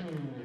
Mm-hmm.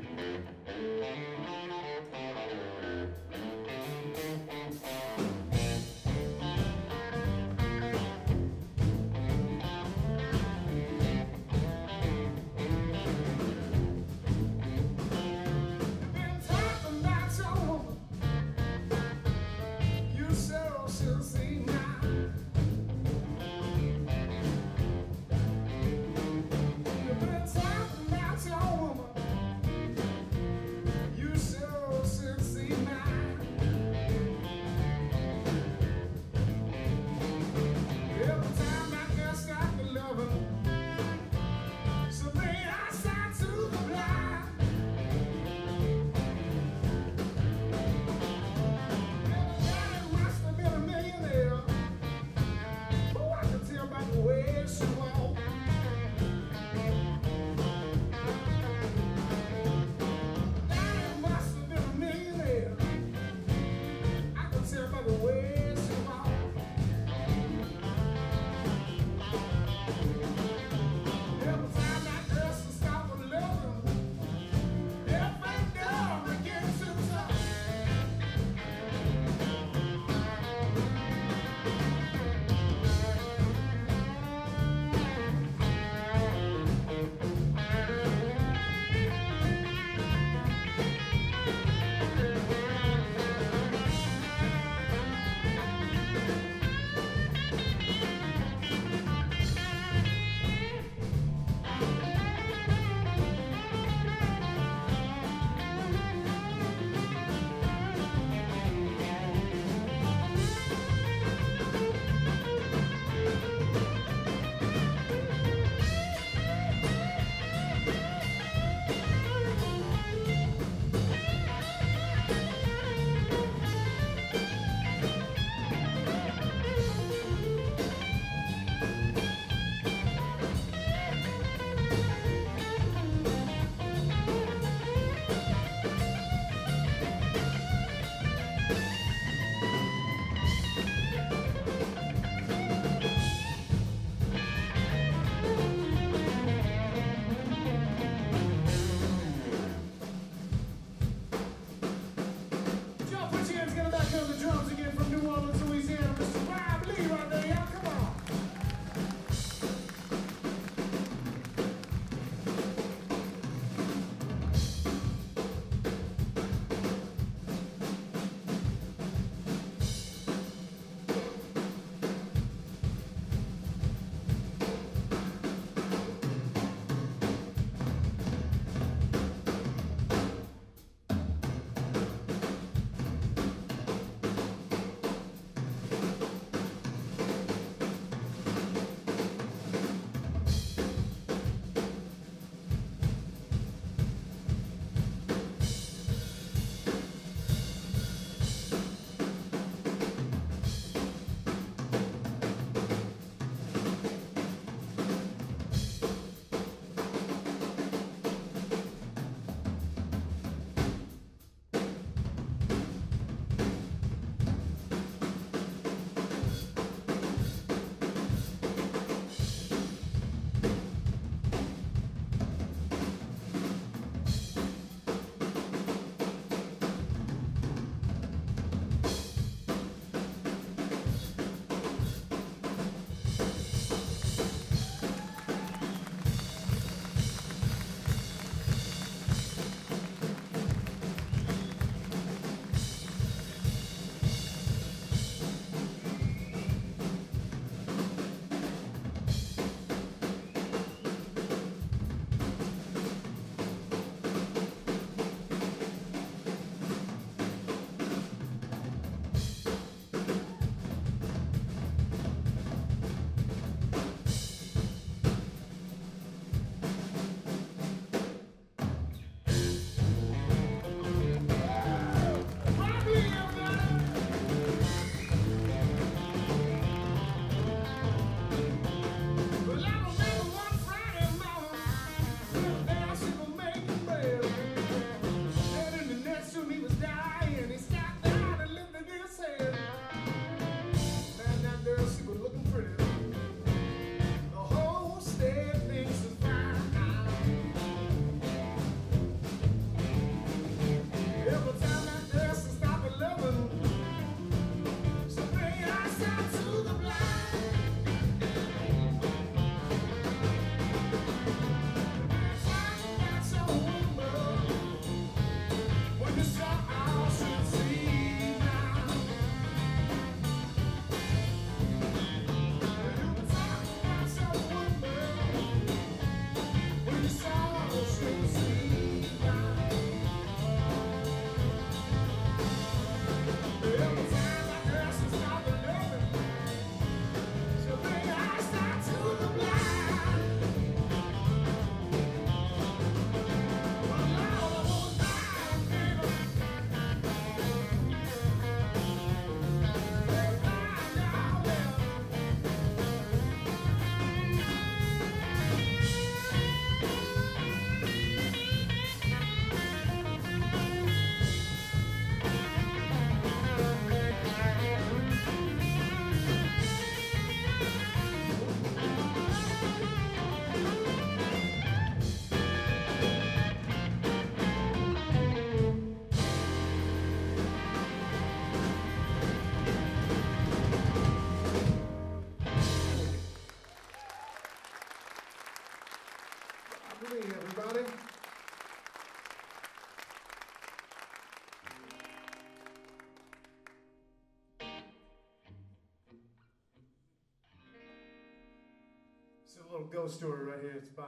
Little ghost story right here. It's by,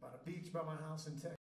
by the beach by my house in Texas.